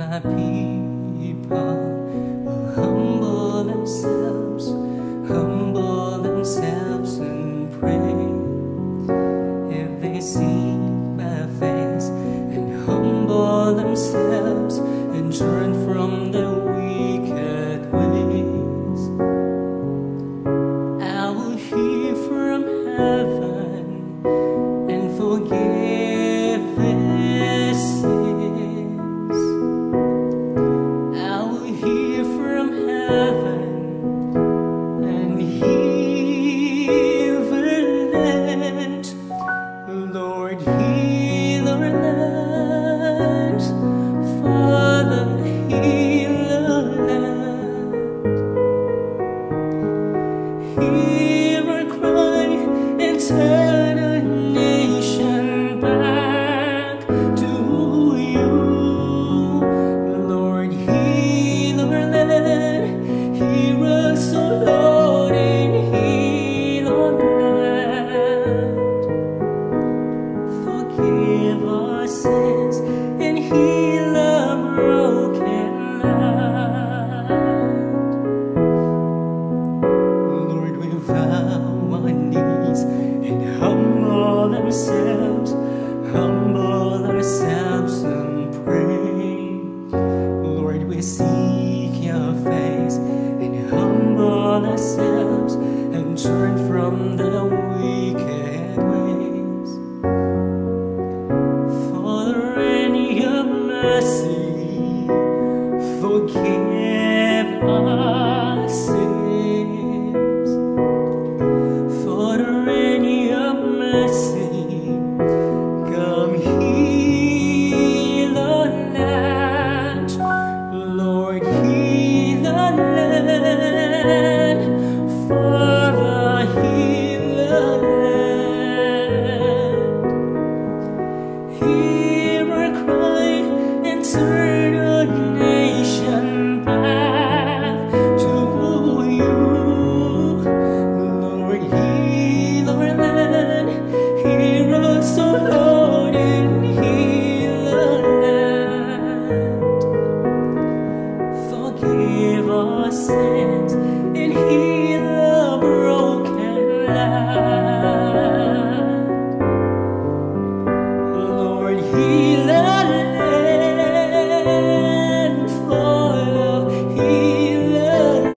my people will humble themselves, humble themselves and pray. If they see my face and humble themselves and turn sins and heal our broken land. Lord, we bow our knees and humble themselves, humble ourselves and pray. Lord, we seek your face and humble ourselves and turn from the Forgive our sins and heal our broken land.